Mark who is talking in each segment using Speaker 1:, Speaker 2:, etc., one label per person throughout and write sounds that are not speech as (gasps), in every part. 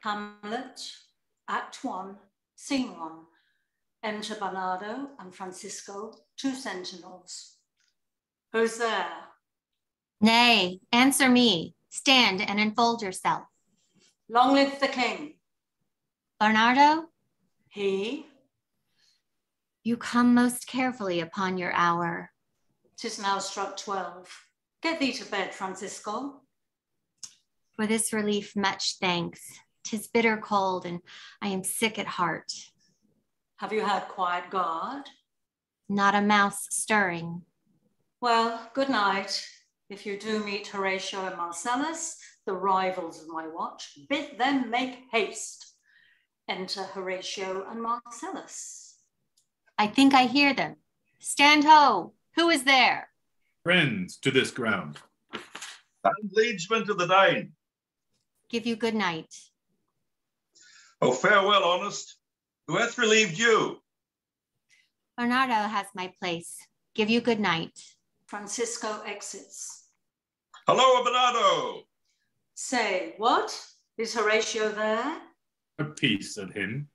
Speaker 1: Hamlet, Act 1, Scene 1. Enter Bernardo and Francisco, two sentinels. Who's there?
Speaker 2: Nay, answer me. Stand and unfold yourself.
Speaker 1: Long live the king.
Speaker 2: Bernardo,
Speaker 1: He,
Speaker 2: you come most carefully upon your hour.
Speaker 1: tis now struck 12. Get thee to bed, Francisco.
Speaker 2: For this relief, much thanks. Tis bitter cold, and I am sick at heart.
Speaker 1: Have you had quiet guard?
Speaker 2: Not a mouse stirring.
Speaker 1: Well, good night. If you do meet Horatio and Marcellus, the rivals of my watch, bid them make haste. Enter Horatio and Marcellus.
Speaker 2: I think I hear them. Stand ho! Who is there?
Speaker 3: Friends to this ground.
Speaker 4: And liegeman to the Dane.
Speaker 2: Give you good night.
Speaker 4: Oh, farewell, honest. Who hath relieved you?
Speaker 2: Bernardo has my place. Give you good night.
Speaker 1: Francisco exits.
Speaker 4: Hello, Bernardo.
Speaker 1: Say, what? Is Horatio there?
Speaker 3: A piece of him.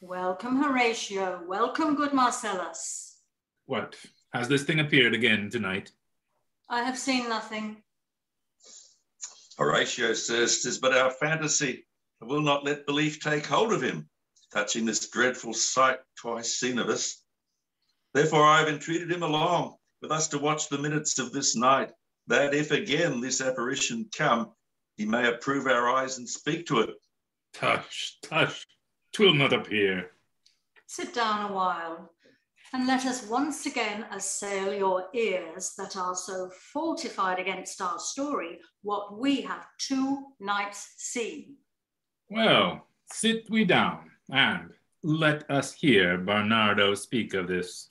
Speaker 1: Welcome, Horatio. Welcome, good Marcellus.
Speaker 3: What? Has this thing appeared again tonight?
Speaker 1: I have seen nothing.
Speaker 4: Horatio says tis but our fantasy. I will not let belief take hold of him, touching this dreadful sight twice seen of us. Therefore I have entreated him along with us to watch the minutes of this night, that if again this apparition come, he may approve our eyes and speak to it.
Speaker 3: Tush, tush, twill not appear.
Speaker 1: Sit down a while, and let us once again assail your ears that are so fortified against our story, what we have two nights seen.
Speaker 3: Well, sit we down, and let us hear Bernardo speak of this.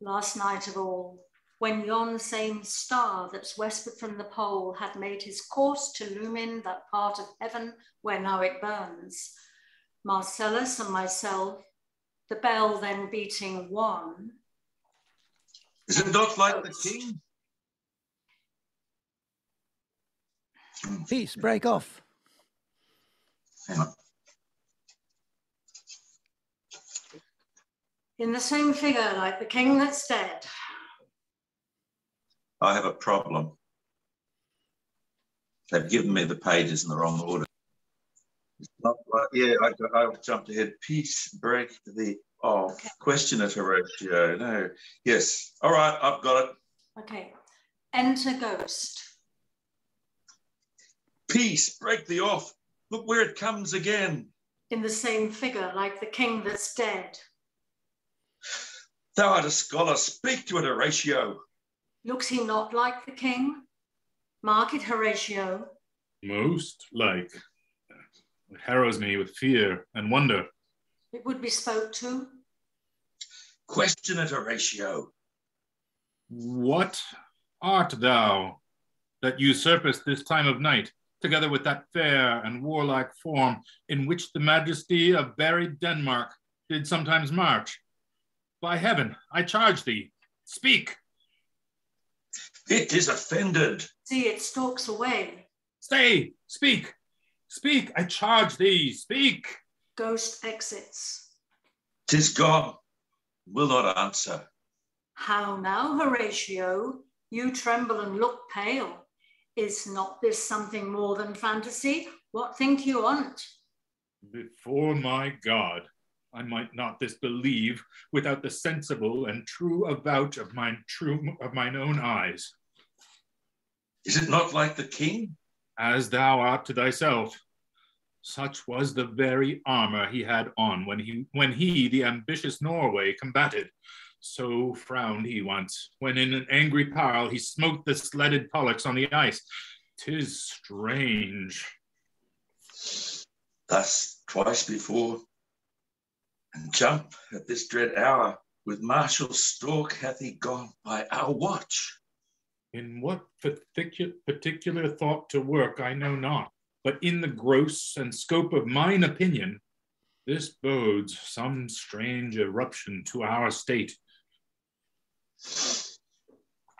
Speaker 1: Last night of all, when yon same star that's westward from the pole had made his course to illumine that part of heaven where now it burns, Marcellus and myself, the bell then beating one,
Speaker 4: Is it not like the king?
Speaker 5: Peace, break off.
Speaker 4: Hang (laughs) on.
Speaker 1: in the same figure like the king that's dead.
Speaker 4: I have a problem. They've given me the pages in the wrong order. It's not right. Yeah, I, I jumped ahead. Peace, break the off.
Speaker 1: Okay.
Speaker 4: Question it, Horatio. No. Yes. All right, I've got it.
Speaker 1: Okay, enter ghost.
Speaker 4: Peace, break the off. Look where it comes again.
Speaker 1: in the same figure like the king that's dead.
Speaker 4: Thou art a scholar. Speak to it, Horatio.
Speaker 1: Looks he not like the king? Mark it, Horatio.
Speaker 3: Most like. It harrows me with fear and wonder.
Speaker 1: It would be spoke to.
Speaker 4: Question it, Horatio.
Speaker 3: What art thou that usurpest this time of night, together with that fair and warlike form in which the majesty of buried Denmark did sometimes march? By heaven, I charge thee, speak.
Speaker 4: It is offended.
Speaker 1: See, it stalks away.
Speaker 3: Stay, speak, speak, I charge thee, speak.
Speaker 1: Ghost exits.
Speaker 4: Tis gone. Will not answer.
Speaker 1: How now, Horatio? You tremble and look pale. Is not this something more than fantasy? What think you on't?
Speaker 3: Before my God, I might not this believe without the sensible and true avouch of mine true of mine own eyes,
Speaker 4: Is it not like the king?
Speaker 3: as thou art to thyself. Such was the very armor he had on when he when he, the ambitious Norway, combated. So frowned he once, when in an angry parle he smote the sledded Polacks on the ice. Tis strange.
Speaker 4: Thus twice before. And jump at this dread hour. With martial stalk hath he gone by our watch.
Speaker 3: In what particular, particular thought to work, I know not, but in the gross and scope of mine opinion, this bodes some strange eruption to our state.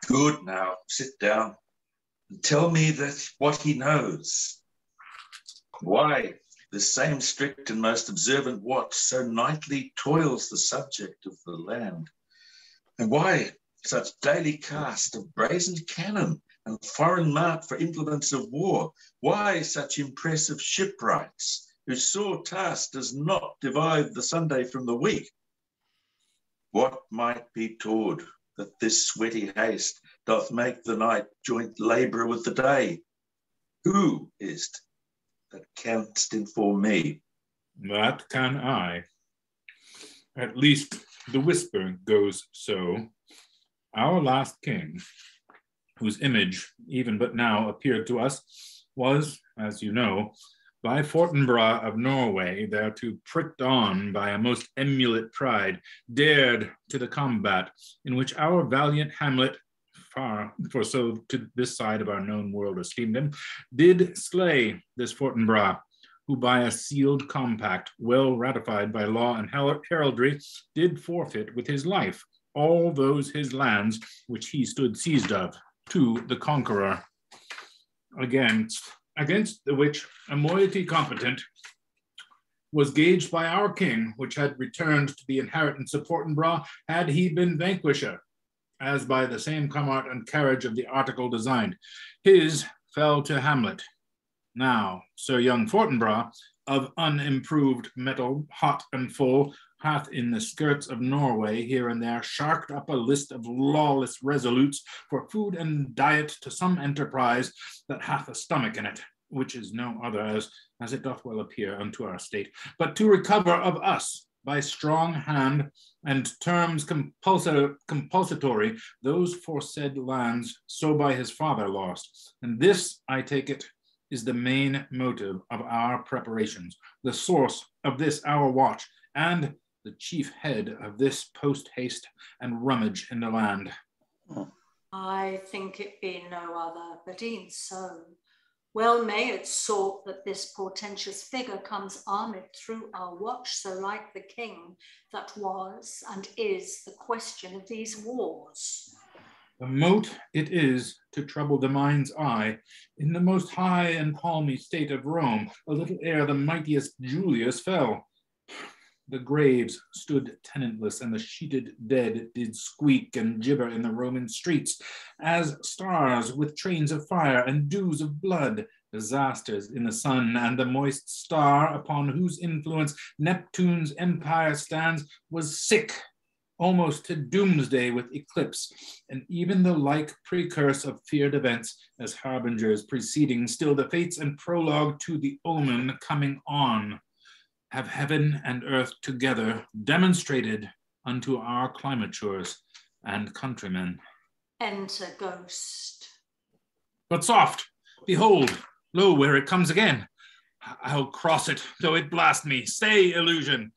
Speaker 4: Good now, sit down and tell me that what he knows. Why, the same strict and most observant watch so nightly toils the subject of the land. And why such daily cast of brazen cannon and foreign mart for implements of war? Why such impressive shipwrights, whose sore task does not divide the Sunday from the week? What might be toward that this sweaty haste doth make the night joint labourer with the day? Who is't that canst inform me?
Speaker 3: That can I. At least the whisper goes so. Our last king, whose image even but now appeared to us, was, as you know, by Fortinbras of Norway, thereto pricked on by a most emulate pride, dared to the combat, in which our valiant Hamlet, far for so to this side of our known world esteemed him, did slay this Fortinbras, who by a sealed compact, well ratified by law and heraldry, did forfeit with his life all those his lands which he stood seized of to the conqueror against against which a moiety competent was gauged by our king, which had returned to the inheritance of Fortinbras, had he been vanquisher, as by the same comart and carriage of the article designed. His fell to Hamlet. Now, Sir young Fortinbras, of unimproved metal, hot and full, hath in the skirts of Norway here and there sharked up a list of lawless resolutes for food and diet to some enterprise that hath a stomach in it, which is no other as, as it doth well appear unto our state, but to recover of us by strong hand and terms compulsatory those foresaid lands so by his father lost. And this, I take it, is the main motive of our preparations, the source of this our watch, and the chief head of this post haste and rummage in the land.
Speaker 1: I think it be no other, but e'en so. Well may it sort that this portentous figure comes armed through our watch, so like the king that was and is the question of these wars.
Speaker 3: The mote it is to trouble the mind's eye in the most high and palmy state of Rome, a little ere the mightiest Julius fell the graves stood tenantless, and the sheeted dead did squeak and gibber in the Roman streets, as stars with trains of fire and dews of blood, disasters in the sun, and the moist star upon whose influence Neptune's empire stands was sick almost to doomsday with eclipse, and even the like precurse of feared events as harbingers preceding still the fates and prologue to the omen coming on have heaven and earth together demonstrated unto our climatures and countrymen.
Speaker 1: Enter ghost.
Speaker 3: But soft, behold, lo, where it comes again. I'll cross it, though it blast me. Stay, illusion.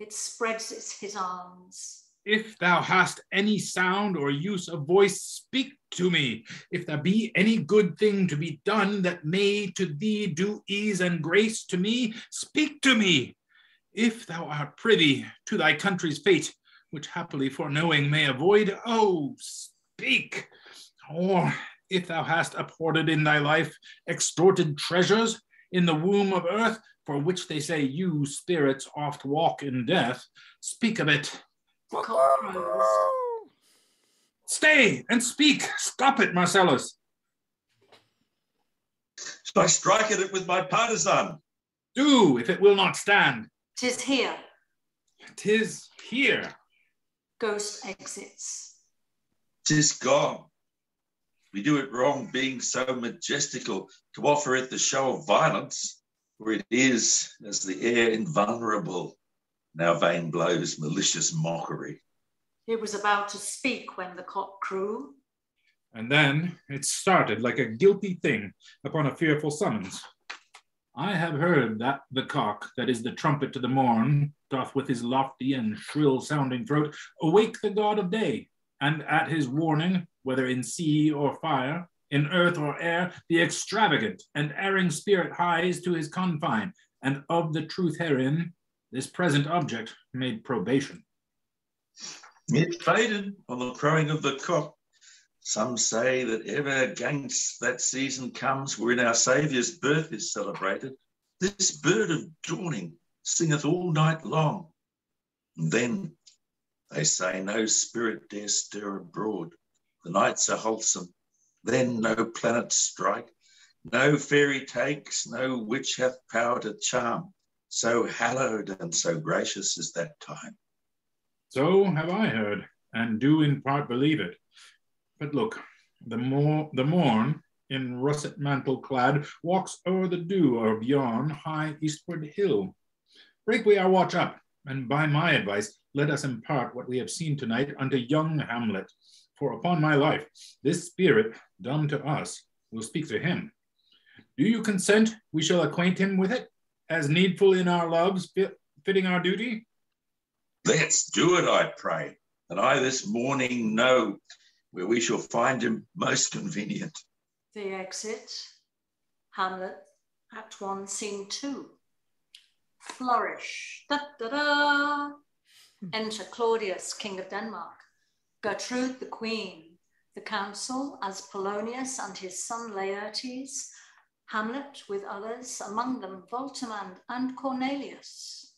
Speaker 1: It spreads its, his arms.
Speaker 3: If thou hast any sound or use of voice, speak to me. If there be any good thing to be done that may to thee do ease and grace to me, speak to me. If thou art privy to thy country's fate, which happily foreknowing may avoid, oh, speak. Or if thou hast abhorred in thy life extorted treasures in the womb of earth, for which they say you spirits oft walk in death, speak of it Stay and speak. Stop it, Marcellus.
Speaker 4: Shall I strike at it with my partisan?
Speaker 3: Do, if it will not stand.
Speaker 1: Tis here.
Speaker 3: Tis here.
Speaker 1: Ghost exits.
Speaker 4: Tis gone. We do it wrong, being so majestical to offer it the show of violence, for it is as the air invulnerable now vain blows malicious mockery.
Speaker 1: He was about to speak when the cock crew.
Speaker 3: And then it started like a guilty thing upon a fearful summons. I have heard that the cock, that is the trumpet to the morn, doth with his lofty and shrill sounding throat awake the god of day, and at his warning, whether in sea or fire, in earth or air, the extravagant and erring spirit hies to his confine, and of the truth herein this present object made probation.
Speaker 4: It faded on the crowing of the cock. Some say that ever against that season comes wherein our Saviour's birth is celebrated, This bird of dawning singeth all night long. Then they say no spirit dare stir abroad. The nights are wholesome. Then no planet strike, no fairy takes, no witch hath power to charm. So hallowed and so gracious is that time.
Speaker 3: So have I heard, and do in part believe it. But look, the more the morn, in russet mantle clad, walks o'er the dew of yon high eastward hill. Break we our watch up, and by my advice, let us impart what we have seen tonight unto young Hamlet. For upon my life, this spirit, dumb to us, will speak to him. Do you consent we shall acquaint him with it, as needful in our loves, fit, fitting our duty?
Speaker 4: Let's do it, I pray, and I this morning know where we shall find him most convenient.
Speaker 1: The exit, Hamlet, Act 1, Scene 2. Flourish. Da, da, da. Enter Claudius, King of Denmark. Gertrude, the Queen. The council, as Polonius and his son Laertes. Hamlet with others, among them Voltimand and Cornelius.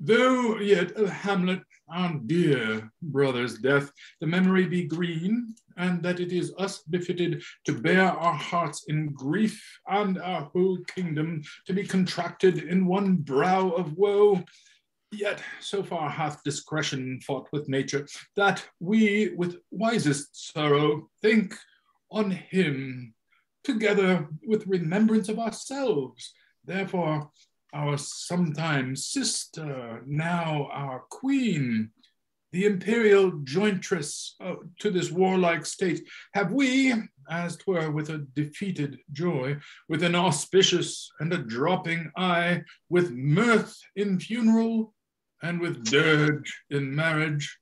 Speaker 3: Though yet of Hamlet, our dear brother's death, the memory be green, and that it is us befitted to bear our hearts in grief and our whole kingdom to be contracted in one brow of woe. Yet so far hath discretion fought with nature that we with wisest sorrow think on him together with remembrance of ourselves. Therefore, our sometime sister, now our queen, the imperial jointress uh, to this warlike state, have we, as twere with a defeated joy, with an auspicious and a dropping eye, with mirth in funeral, and with dirge in marriage,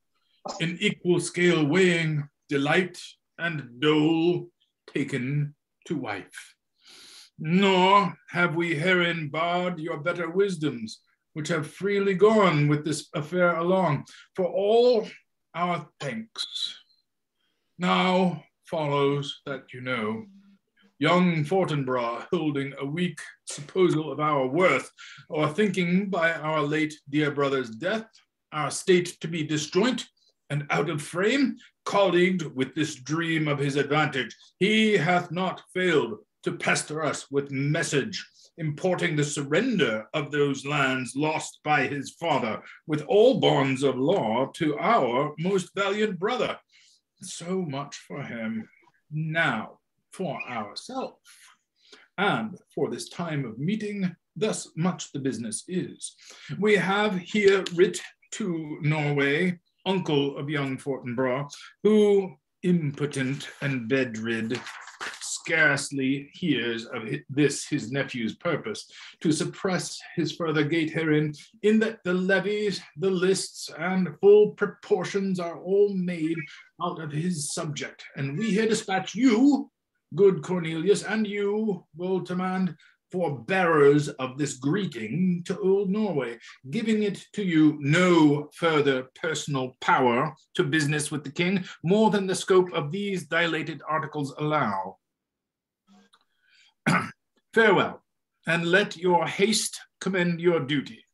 Speaker 3: in equal scale weighing delight and dole taken to wife nor have we herein barred your better wisdoms, which have freely gone with this affair along, for all our thanks. Now follows that you know, young Fortinbras holding a weak supposal of our worth, or thinking by our late dear brother's death, our state to be disjoint and out of frame, colleagued with this dream of his advantage, he hath not failed to pester us with message importing the surrender of those lands lost by his father with all bonds of law to our most valiant brother. So much for him. Now for ourselves. And for this time of meeting, thus much the business is. We have here writ to Norway, uncle of young Fortinbras, who, impotent and bedrid, scarcely hears of this his nephew's purpose, to suppress his further gait herein, in that the levies, the lists, and full proportions are all made out of his subject. And we here dispatch you, good Cornelius, and you, Voltimand, for bearers of this greeting to old Norway, giving it to you no further personal power to business with the king, more than the scope of these dilated articles allow. (clears throat) Farewell, and let your haste commend your duty.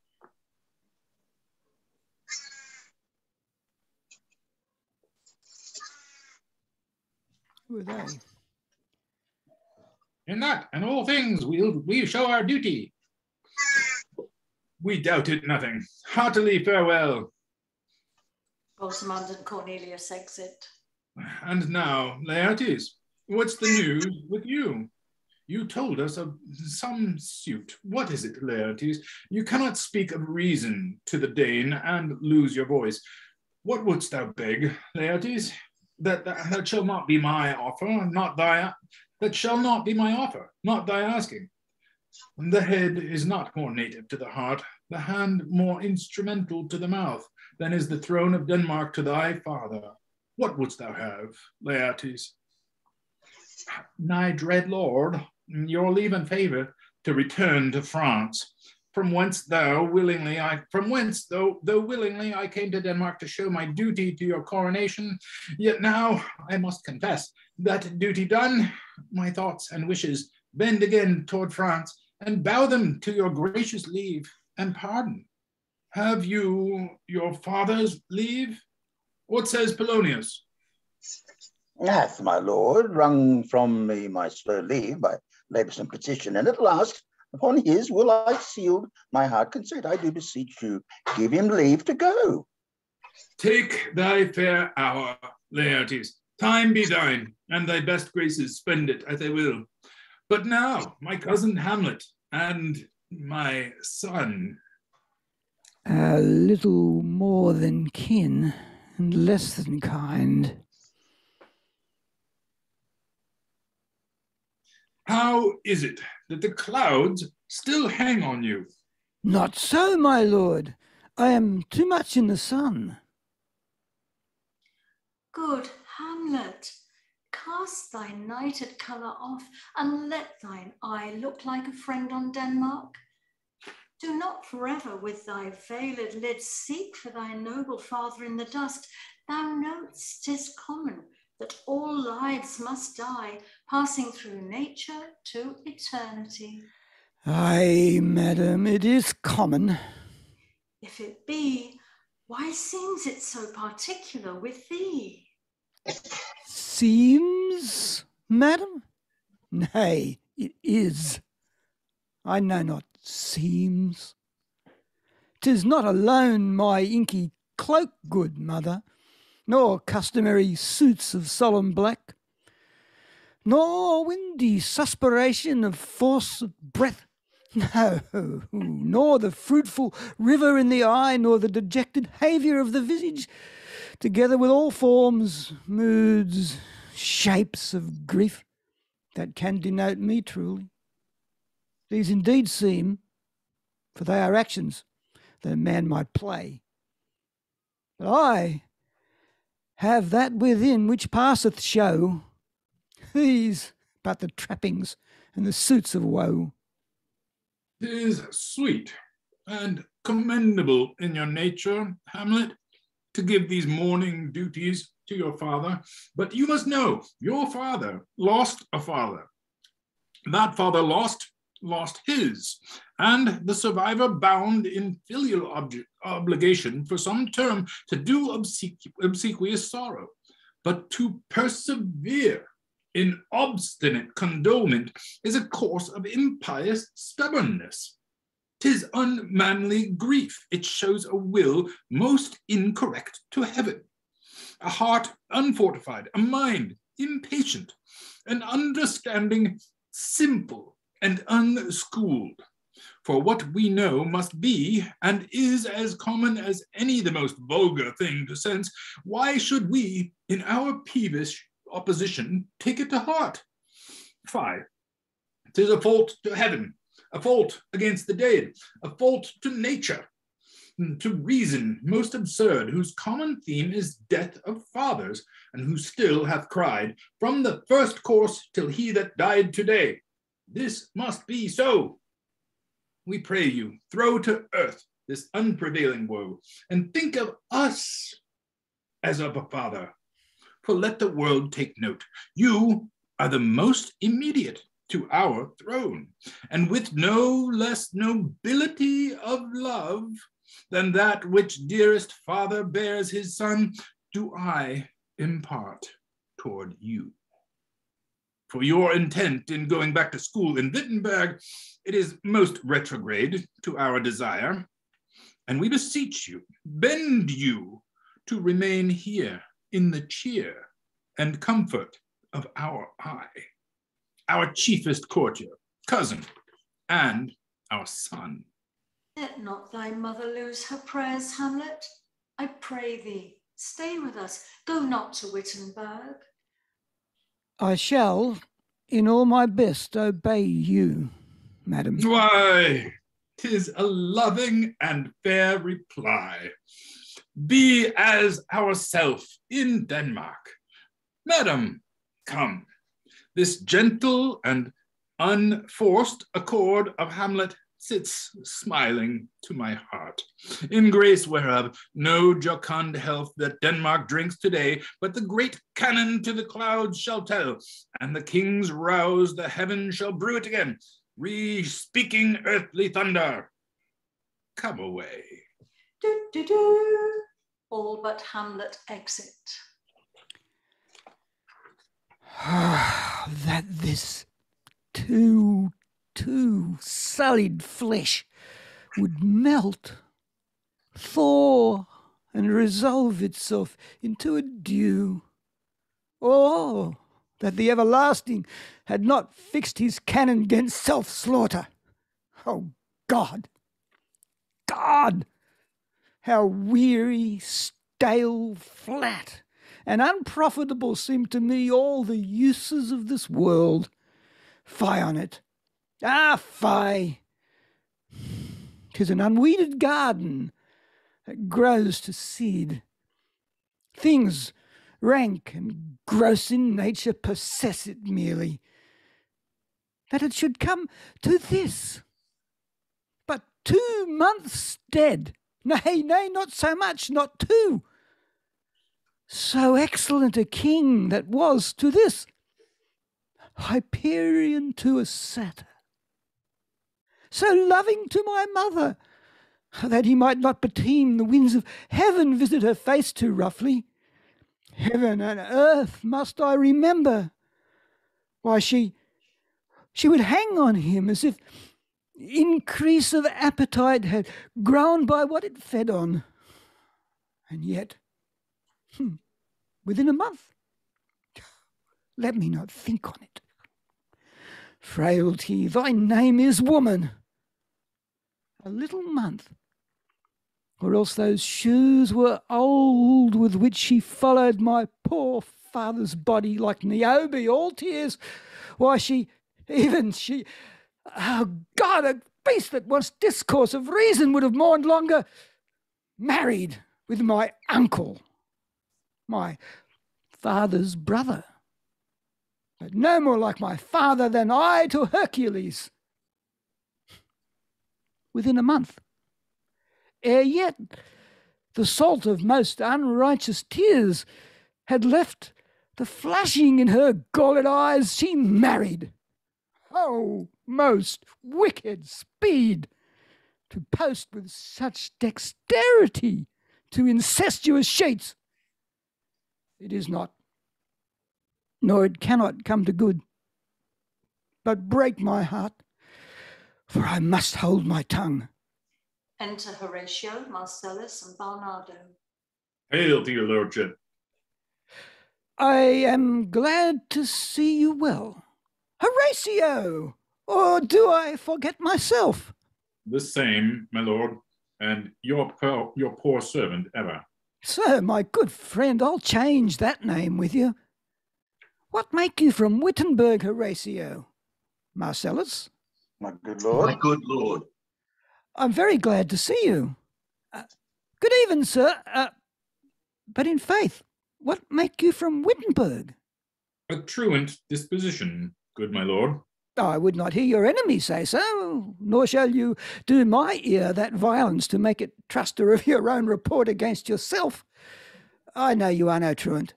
Speaker 5: Who are they?
Speaker 3: In that and all things we'll we show our duty. We doubted nothing. Heartily farewell.
Speaker 1: Rosamund and Cornelius exit.
Speaker 3: And now, Laertes, what's the news with you? You told us of some suit. What is it, Laertes? You cannot speak of reason to the Dane and lose your voice. What wouldst thou beg, Laertes? That, that, that shall not be my offer, not thy, that shall not be my offer, not thy asking. The head is not more native to the heart, the hand more instrumental to the mouth, than is the throne of Denmark to thy father. What wouldst thou have, Laertes? My dread lord, your leave and favor to return to France, from whence thou willingly I from whence though though willingly I came to Denmark to show my duty to your coronation, yet now I must confess that duty done, my thoughts and wishes bend again toward France, and bow them to your gracious leave and pardon. Have you your father's leave? What says Polonius?
Speaker 6: Hath my lord wrung from me my slow leave by labours and petition, and at last upon his will I sealed my heart consent. I do beseech you, give him leave to go.
Speaker 3: Take thy fair hour, Laertes. Time be thine, and thy best graces spend it as they will. But now, my cousin Hamlet and my son.
Speaker 5: A little more than kin and less than kind.
Speaker 3: How is it that the clouds still hang on you?
Speaker 5: Not so, my lord. I am too much in the sun.
Speaker 1: Good Hamlet, cast thy nighted colour off, and let thine eye look like a friend on Denmark. Do not forever with thy veiled lids seek for thy noble father in the dust. Thou know'st 'tis common that all lives must die, passing through nature to eternity.
Speaker 5: Ay, madam, it is common.
Speaker 1: If it be, why seems it so particular with thee?
Speaker 5: Seems, madam? Nay, it is. I know not seems. 'Tis not alone my inky cloak, good mother, nor customary suits of solemn black, nor windy suspiration of force of breath, (laughs) no, nor the fruitful river in the eye, nor the dejected haviour of the visage, together with all forms, moods, shapes of grief that can denote me truly. These indeed seem, for they are actions that a man might play. But I have that within which passeth show, these but the trappings and the suits of woe.
Speaker 3: 'Tis sweet and commendable in your nature, Hamlet, to give these mourning duties to your father. But you must know your father lost a father. That father lost, lost his, and the survivor bound in filial obligation for some term to do obsequ- obsequious sorrow, but to persevere in obstinate condolement is a course of impious stubbornness. Tis unmanly grief. It shows a will most incorrect to heaven, a heart unfortified, a mind impatient, an understanding simple and unschooled. For what we know must be and is as common as any the most vulgar thing to sense. Why should we, in our peevish opposition, take it to heart? Five, 'tis a fault to heaven a fault against the dead, a fault to nature, mm, to reason most absurd, whose common theme is death of fathers, and who still hath cried, From the first course till he that died today. This must be so. We pray you, throw to earth this unprevailing woe, and think of us as of a father. For let the world take note, you are the most immediate to our throne, and with no less nobility of love than that which dearest father bears his son, do I impart toward you. For your intent in going back to school in Wittenberg, it is most retrograde to our desire, and we beseech you, bend you to remain here in the cheer and comfort of our eye our chiefest courtier, cousin, and our son.
Speaker 1: Let not thy mother lose her prayers, Hamlet. I pray thee, stay with us. Go not to Wittenberg.
Speaker 5: I shall, in all my best, obey you, madam.
Speaker 3: Why, tis a loving and fair reply. Be as ourself in Denmark. Madam, come. This gentle and unforced accord of Hamlet sits smiling to my heart, in grace whereof no jocund health that Denmark drinks today, but the great cannon to the clouds shall tell, and the kings rouse the heaven shall brew it again. re-speaking earthly thunder, come away.
Speaker 1: Do, do, do. All but Hamlet exit.
Speaker 5: Ah (sighs) that this too, too sullied flesh would melt, thaw, and resolve itself into a dew. Oh, that the everlasting had not fixed his canon against self slaughter. Oh, God! God! How weary, stale, flat, and unprofitable seem to me all the uses of this world. Fie on it! Ah, fie! Tis an unweeded garden that grows to seed. Things rank and gross in nature possess it merely. That it should come to this. But two months dead. Nay, nay, not so much, not two. So excellent a king that was to this. Hyperion to a satyr. So loving to my mother, that he might not beteem the winds of heaven visit her face too roughly. Heaven and earth must I remember. Why, she, she would hang on him as if increase of appetite had grown by what it fed on. And yet, hmm, within a month, let me not think on it. Frailty, thy name is woman. A little month, or else those shoes were old with which she followed my poor father's body like Niobe, all tears. Why, she, even she, oh God, a beast that wants discourse of reason would have mourned longer, married with my uncle, my father's brother. But no more like my father than I to Hercules. Within a month ere yet the salt of most unrighteous tears had left the flashing in her galled eyes, she married. Oh, most wicked speed! To post with such dexterity to incestuous sheets. It is not, nor it cannot come to good, but break my heart, for I must hold my tongue.
Speaker 1: Enter Horatio, Marcellus, and Barnardo.
Speaker 3: Hail to your lordship.
Speaker 5: I am glad to see you well. Horatio! Or do I forget myself?
Speaker 3: The same, my lord, and your poor, your poor servant ever.
Speaker 5: Sir, my good friend, I'll change that name with you. What make you from Wittenberg, Horatio? Marcellus?
Speaker 6: My good lord.
Speaker 4: My good lord.
Speaker 5: I'm very glad to see you. Uh, good even, sir. Uh, but in faith, what make you from Wittenberg?
Speaker 3: A truant disposition, good my lord.
Speaker 5: I would not hear your enemy say so, nor shall you do my ear that violence to make it truster of your own report against yourself. I know you are no truant.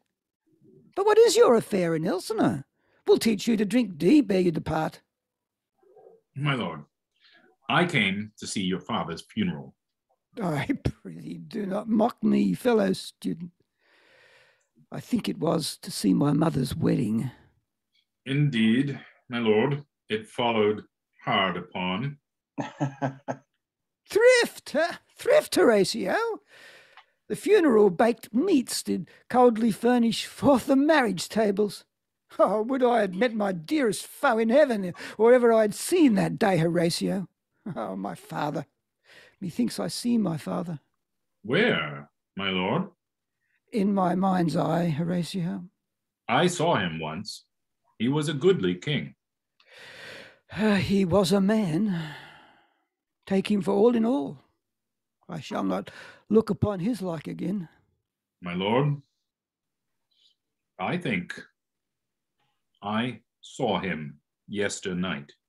Speaker 5: But what is your affair in Elsinore? We'll teach you to drink deep ere you depart.
Speaker 3: My lord, I came to see your father's funeral.
Speaker 5: I prithee do not mock me, fellow student. I think it was to see my mother's wedding.
Speaker 3: Indeed, my lord, it followed hard upon. (laughs)
Speaker 5: Thrift, uh, thrift, Horatio. The funeral baked meats did coldly furnish forth the marriage tables. Oh, would I had met my dearest foe in heaven, or ever I had seen that day, Horatio. Oh, my father. Methinks I see my father.
Speaker 3: Where, my lord?
Speaker 5: In my mind's eye, Horatio.
Speaker 3: I saw him once. He was a goodly king.
Speaker 5: Uh, he was a man. Take him for all in all. I shall not look upon his like again.
Speaker 3: My lord, I think I saw him yesternight. (laughs)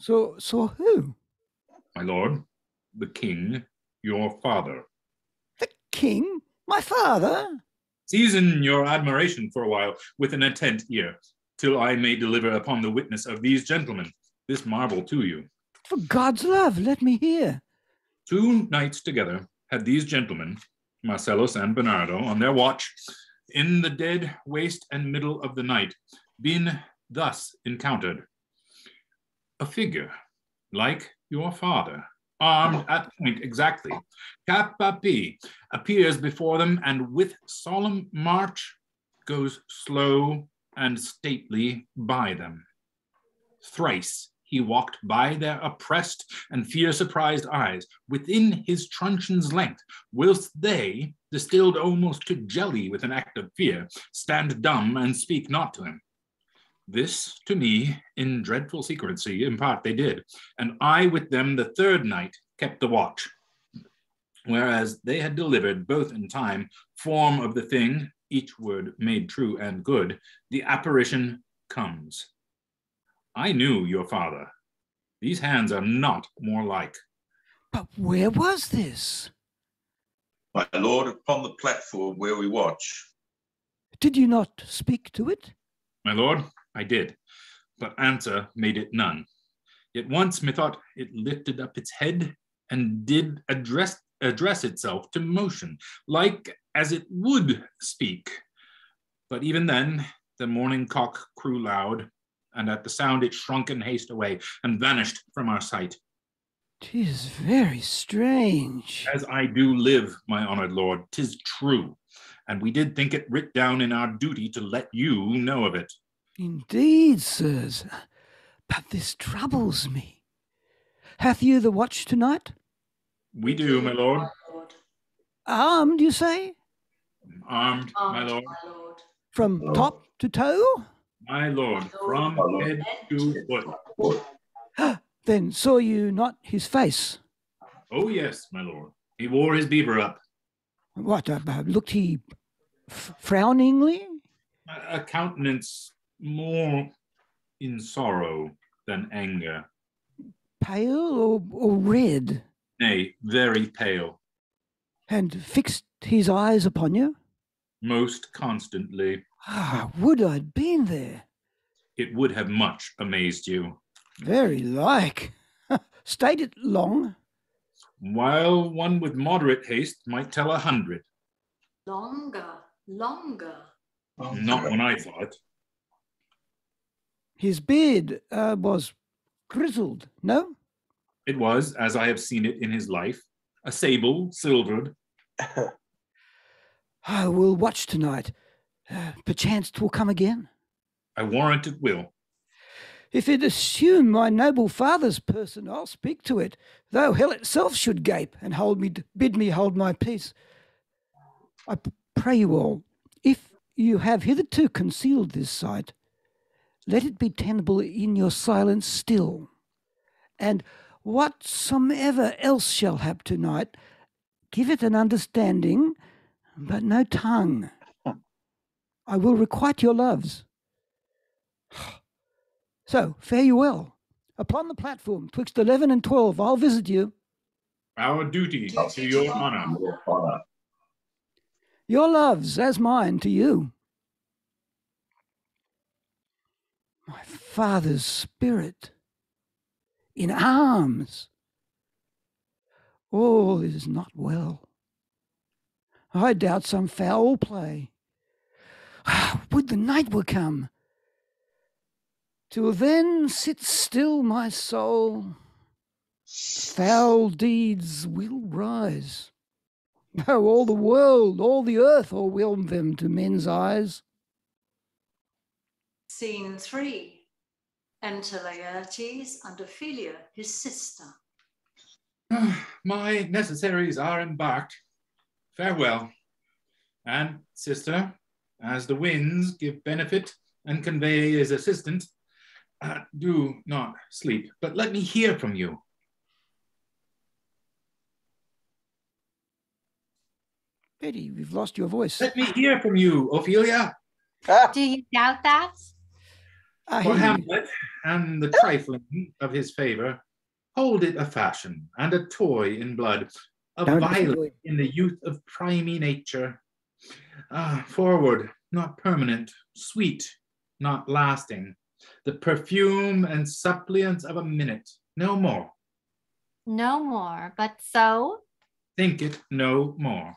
Speaker 5: So, so who?
Speaker 3: My lord, the king, your father.
Speaker 5: The king? My father?
Speaker 3: Season your admiration for a while with an attent ear, till I may deliver upon the witness of these gentlemen. this marvel to you.
Speaker 5: For God's love, let me hear.
Speaker 3: Two nights together had these gentlemen, Marcellus and Bernardo, on their watch, in the dead waste and middle of the night, been thus encountered. A figure, like your father, armed at point exactly, cap a pie, appears before them and with solemn march goes slow and stately by them. Thrice he walked by their oppressed and fear surprised eyes within his truncheon's length, whilst they, distilled almost to jelly with an act of fear, stand dumb and speak not to him. This to me in dreadful secrecy in part they did, and I with them the third night kept the watch. Whereas they had delivered both in time form of the thing, each word made true and good, the apparition comes. I knew your father. These hands are not more like.
Speaker 5: But where was this?
Speaker 4: My lord, upon the platform where we watch.
Speaker 5: Did you not speak to it?
Speaker 3: My lord, I did, but answer made it none. Yet once methought it lifted up its head and did address address itself to motion, like as it would speak. But even then, the morning cock crew loud, and at the sound it shrunk in haste away and vanished from our sight.
Speaker 5: Tis very strange.
Speaker 3: As I do live, my honored lord, tis true, and we did think it writ down in our duty to let you know of it.
Speaker 5: Indeed, sirs. But this troubles me. Hath you the watch tonight?
Speaker 3: We do, my lord,
Speaker 1: lord.
Speaker 5: Armed, you say?
Speaker 3: armed, my lord,
Speaker 1: my lord.
Speaker 5: From top to toe?
Speaker 3: My lord, from head to foot. (gasps)
Speaker 5: Then saw you not his face?
Speaker 3: Oh yes, my lord. He wore his beaver up,
Speaker 5: What, uh, looked he f- frowningly?
Speaker 3: a- a countenance more in sorrow than anger.
Speaker 5: Pale or, or red?
Speaker 3: Nay, very pale,
Speaker 5: And fixed his eyes upon you?
Speaker 3: most constantly.
Speaker 5: Ah, would I'd been there.
Speaker 3: It would have much amazed you.
Speaker 5: Very like. (laughs) Stayed it long?
Speaker 3: While one with moderate haste might tell a hundred,
Speaker 1: Longer, longer.
Speaker 3: not when I thought.
Speaker 5: His beard uh, was grizzled, no?
Speaker 3: It was, as I have seen it in his life, a sable, silvered. (laughs)
Speaker 5: I will watch tonight. Perchance 'twill come again.
Speaker 3: I warrant it will.
Speaker 5: If it assume my noble father's person, I'll speak to it, though hell itself should gape and hold me, bid me hold my peace. I pray you all, if you have hitherto concealed this sight, let it be tenable in your silence still. And whatsoever else shall hap tonight, give it an understanding, but no tongue. I will requite your loves. (sighs) So, fare you well. Upon the platform, twixt eleven and twelve, I'll visit you.
Speaker 3: Our duty to your honor.
Speaker 4: Your honor.
Speaker 5: Your loves as mine to you. My father's spirit in arms. All is not well. I doubt some foul play. (sighs) Would the night were come. Till then, sit still, my soul. Foul deeds will rise. Oh, all the world, all the earth o'erwhelm them to men's eyes.
Speaker 1: Scene three. Enter Laertes and Ophelia, his sister. (sighs)
Speaker 3: My necessaries are embarked. Farewell. And, sister, as the winds give benefit and convey his assistant, uh, do not sleep, but let me hear from you.
Speaker 5: Betty, we've lost your voice.
Speaker 3: Let me hear from you, Ophelia.
Speaker 6: Ah,
Speaker 2: Do you doubt that?
Speaker 5: I
Speaker 3: For
Speaker 5: hear you.
Speaker 3: Hamlet and the trifling of his favor, hold it a fashion and a toy in blood, a
Speaker 5: Don't
Speaker 3: violet in the youth of primy nature. Ah, forward, not permanent, sweet, not lasting. the perfume and suppliance of a minute, no more.
Speaker 2: No more, but so?
Speaker 3: Think it no more.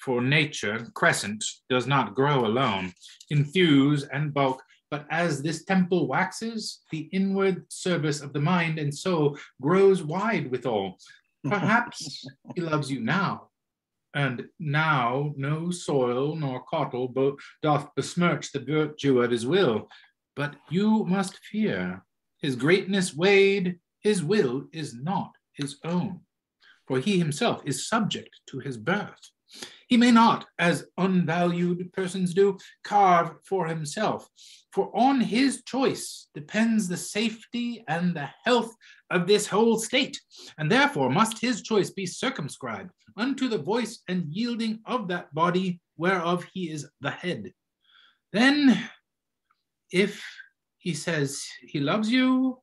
Speaker 3: For nature, crescent, does not grow alone, infuse and bulk, but as this temple waxes, the inward service of the mind and soul grows wide withal. Perhaps (laughs) he loves you now, and now no soil nor coddle bo- doth besmirch the virtue of his will, but you must fear his greatness weighed, his will is not his own, for he himself is subject to his birth. He may not, as unvalued persons do, carve for himself, for on his choice depends the safety and the health of this whole state, and therefore must his choice be circumscribed unto the voice and yielding of that body whereof he is the head. Then, if he says he loves you,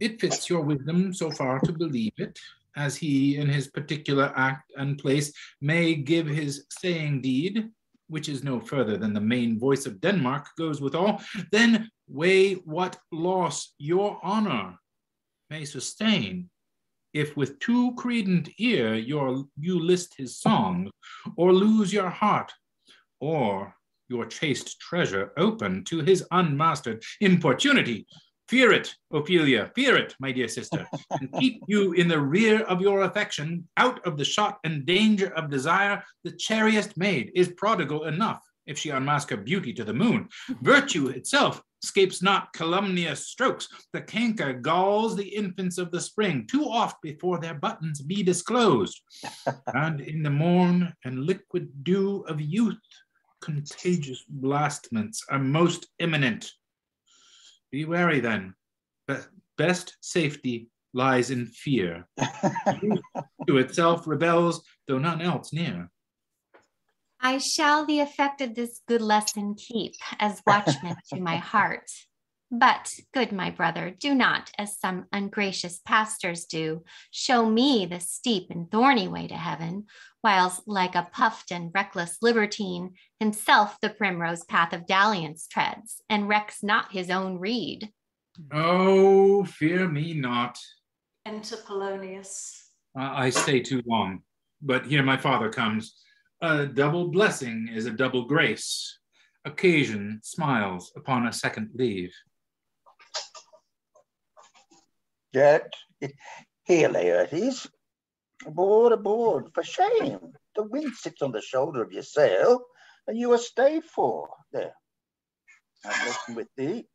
Speaker 3: it fits your wisdom so far to believe it, as he in his particular act and place may give his saying deed, which is no further than the main voice of Denmark goes withal, then weigh what loss your honor may sustain, if with too credent ear you list his song, or lose your heart, or your chaste treasure open to his unmastered importunity. Fear it, Ophelia, fear it, my dear sister, and keep you in the rear of your affection, out of the shot and danger of desire. The chariest maid is prodigal enough if she unmask her beauty to the moon. Virtue itself escapes not calumnious strokes. The canker galls the infants of the spring too oft before their buttons be disclosed. (laughs) and in the morn and liquid dew of youth, contagious blastments are most imminent. Be wary then. Be- best safety lies in fear. (laughs) To itself rebels, though none else near.
Speaker 2: I shall the effect of this good lesson keep as (laughs) watchman to my heart. But, good my brother, do not, as some ungracious pastors do, show me the steep and thorny way to heaven, whiles, like a puffed and reckless libertine, himself the primrose path of dalliance treads, and recks not his own reed.
Speaker 3: Oh, fear me not.
Speaker 1: Enter Polonius.
Speaker 3: I I stay too long, but here my father comes. A double blessing is a double grace. Occasion smiles upon a second leave.
Speaker 6: Yet, here, Laertes, aboard, aboard, for shame. The wind sits on the shoulder of your sail, and you are stayed for. There, I've with thee.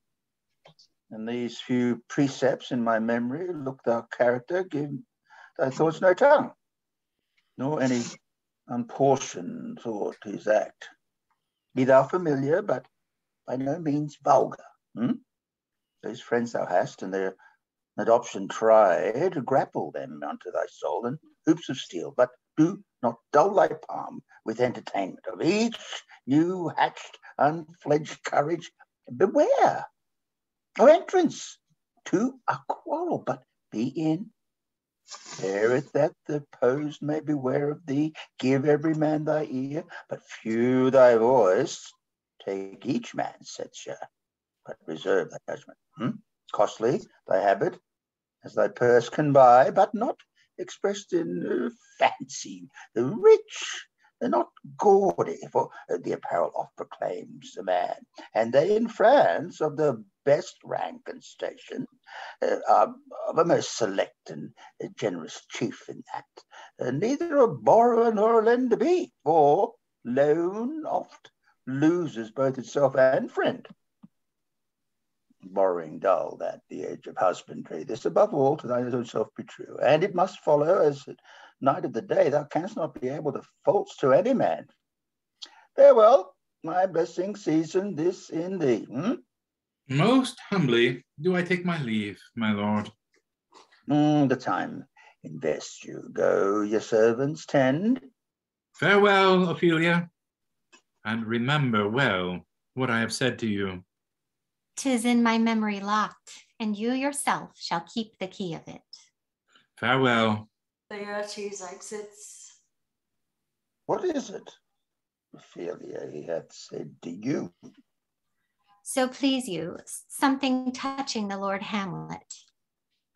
Speaker 6: And these few precepts in my memory, look thou character, give thy thoughts no tongue, nor any unportioned thought his act. Be thou familiar, but by no means vulgar. Hmm? Those friends thou hast, and their adoption try to grapple them unto thy soul in hoops of steel, but do not dull thy palm with entertainment of each new hatched, unfledged courage. Beware of entrance to a quarrel, but be in. It that the pose may beware of thee. Give every man thy ear, but few thy voice. Take each man's censure, but reserve thy judgment. Hmm? Costly thy habit, as thy purse can buy, but not expressed in uh, fancy. The rich, not gaudy, for uh, the apparel oft proclaims the man. And they in France of the best rank and station, uh, are of a most select and uh, generous chief in that. Uh, neither a borrower nor a lender be, for loan oft loses both itself and friend borrowing dull at the age of husbandry. This above all to thine own self be true. And it must follow as night of the day, thou canst not be able to false to any man. Farewell, my blessing season this in thee. hmm?
Speaker 3: Most humbly do I take my leave, my lord.
Speaker 6: Mm, the time invest you. Go, your servants tend.
Speaker 3: Farewell, Ophelia, and remember well what I have said to you.
Speaker 2: Tis in my memory locked, and you yourself shall keep the key of it.
Speaker 3: Farewell.
Speaker 1: Laertes exits.
Speaker 6: What is it, Ophelia, he hath said to you?
Speaker 2: So please you, something touching the Lord Hamlet.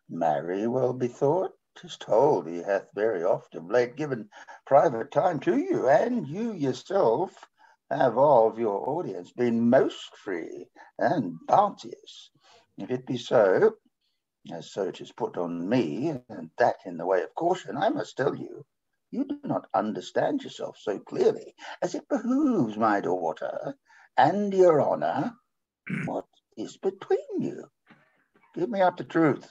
Speaker 6: Marry well bethought, 'tis told he hath very oft of late given private time to you, and you yourself have of your audience been most free and bounteous. If it be so, as so it is put on me, and that in the way of caution, I must tell you, you do not understand yourself so clearly as it behooves my daughter and your honor. (clears throat) What is between you? Give me up the truth.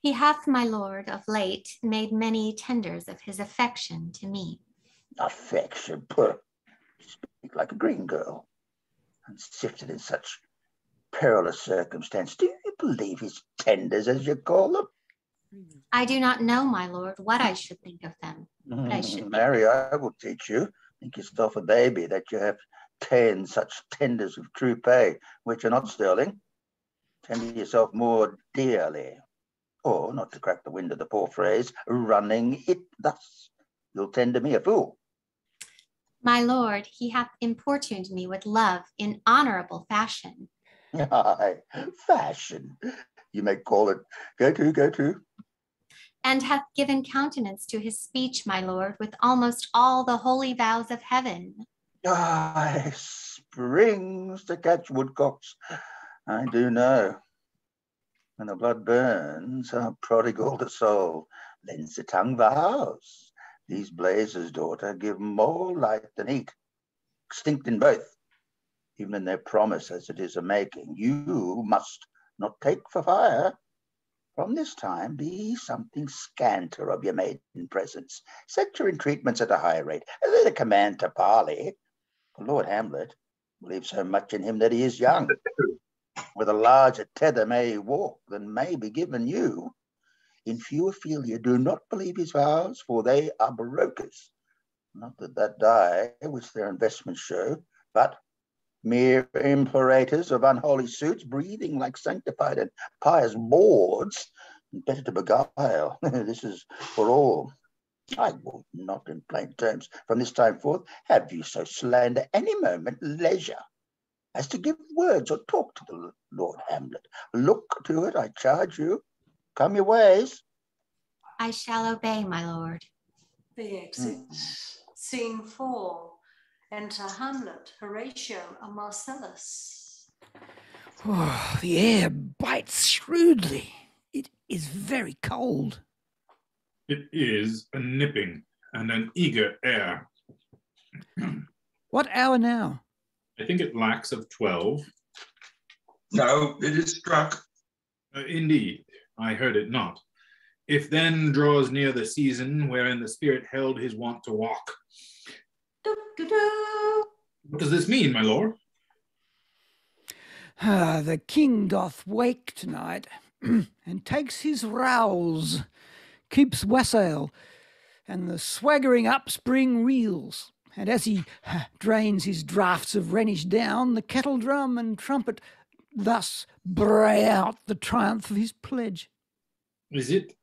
Speaker 2: He hath, my lord, of late made many tenders of his affection to me.
Speaker 6: Affection, put speak like a green girl, and sifted in such perilous circumstance. Do you believe his tenders, as you call them?
Speaker 2: I do not know, my lord, what I should think of them. But I should
Speaker 6: Mm, Mary, I will teach you. Think yourself a baby that you have ten such tenders of true pay, which are not sterling. Tender yourself more dearly. Or, not to crack the wind of the poor phrase, running it thus. You'll tender me a fool.
Speaker 2: My lord, he hath importuned me with love in honorable fashion.
Speaker 6: Aye, fashion. You may call it. Go to, go to.
Speaker 2: and hath given countenance to his speech, my lord, with almost all the holy vows of heaven.
Speaker 6: Aye, springs to catch woodcocks. I do know. When the blood burns, how prodigal the soul lends the tongue the house. These blazes, daughter, give more light than heat, extinct in both, even in their promise as it is a making. You must not take for fire. From this time, be something scanter of your maiden presence. Set your entreatments at a high rate. and Let a command to parley. For Lord Hamlet believes so much in him that he is young. With a larger tether may he walk than may be given you. In few Ophelia do not believe his vows, for they are brokers. Not that that die which their investments show, but mere implorators of unholy suits, breathing like sanctified and pious bawds, better to beguile. (laughs) this is for all. I will not in plain terms from this time forth have you so slander any moment leisure as to give words or talk to the Lord Hamlet. Look to it, I charge you. Come your ways.
Speaker 2: I shall obey, my lord.
Speaker 1: The hmm. exit. Scene four. Enter Hamlet, Horatio, and Marcellus.
Speaker 5: Oh, the air bites shrewdly. It is very cold.
Speaker 3: It is a nipping and an eager air.
Speaker 5: What hour now?
Speaker 3: I think it lacks of 12.
Speaker 4: No, it is struck.
Speaker 3: Uh, indeed, I heard it not. If then draws near the season wherein the spirit held his wont to walk.
Speaker 1: Do, do, do.
Speaker 3: What does this mean, my lord?
Speaker 5: Ah, the king doth wake tonight (clears throat) and takes his rouse, keeps wassail, and the swaggering upspring reels. And as he (sighs) drains his draughts of Rhenish down, the kettle drum and trumpet thus bray out the triumph of his pledge.
Speaker 3: Is it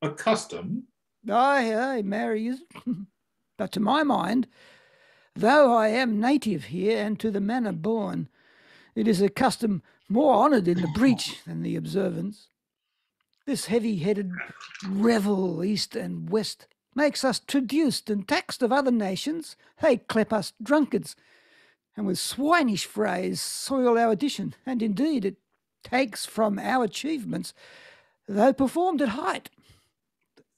Speaker 3: a custom?
Speaker 5: Aye, aye, marry is it? (laughs) but to my mind, though I am native here and to the manner born, it is a custom more honoured in the breach (laughs) than the observance. This heavy headed revel east and west makes us traduced and taxed of other nations. They clep us drunkards, and with swinish phrase soil our edition, and indeed it takes from our achievements, though performed at height,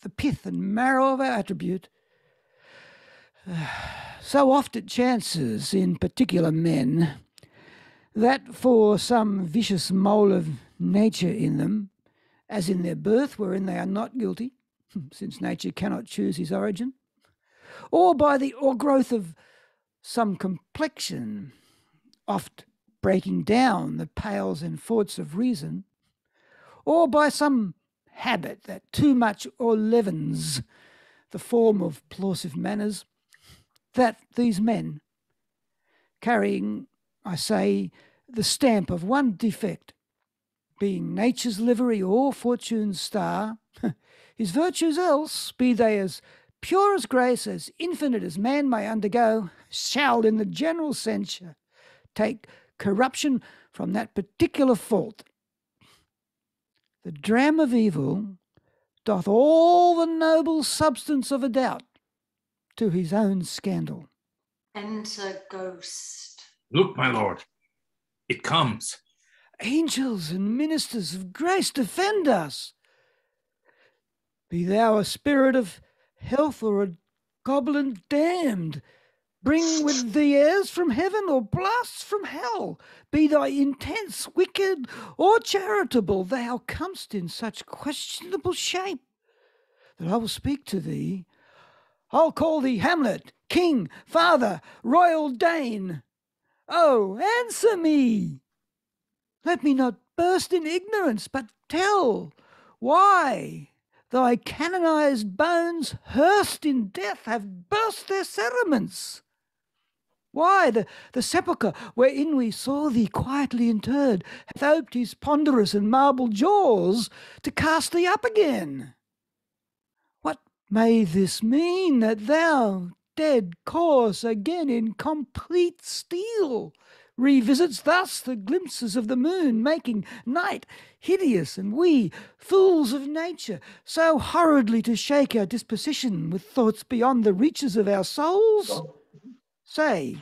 Speaker 5: the pith and marrow of our attribute. (sighs) So oft it chances in particular men that for some vicious mole of nature in them, as in their birth wherein they are not guilty, (laughs) since nature cannot choose his origin, or by the or growth of some complexion, oft breaking down the pales and forts of reason, or by some habit that too much o'erleavens the form of plausive manners, that these men, carrying, I say, the stamp of one defect, being nature's livery or fortune's star, (laughs) his virtues else, be they as pure as grace, as infinite as man may undergo, shall in the general censure take corruption from that particular fault. The dram of evil doth all the noble substance of a doubt to his own scandal.
Speaker 1: Enter ghost.
Speaker 3: Look, my lord, it comes.
Speaker 5: Angels and ministers of grace defend us. Be thou a spirit of health or a goblin damned, bring with thee airs from heaven or blasts from hell. Be thy intense, wicked or charitable, thou comest in such questionable shape that I will speak to thee. I'll call thee Hamlet, king, father, royal Dane. Oh, answer me! Let me not burst in ignorance, but tell why thy canonized bones, hearsed in death, have burst their cerements. Why, the, the sepulchre wherein we saw thee quietly interred hath oped his ponderous and marble jaws to cast thee up again. What may this mean that thou, dead corse, again in complete steel, revisits thus the glimpses of the moon, making night hideous, and we, fools of nature, so hurriedly to shake our disposition with thoughts beyond the reaches of our souls? Say,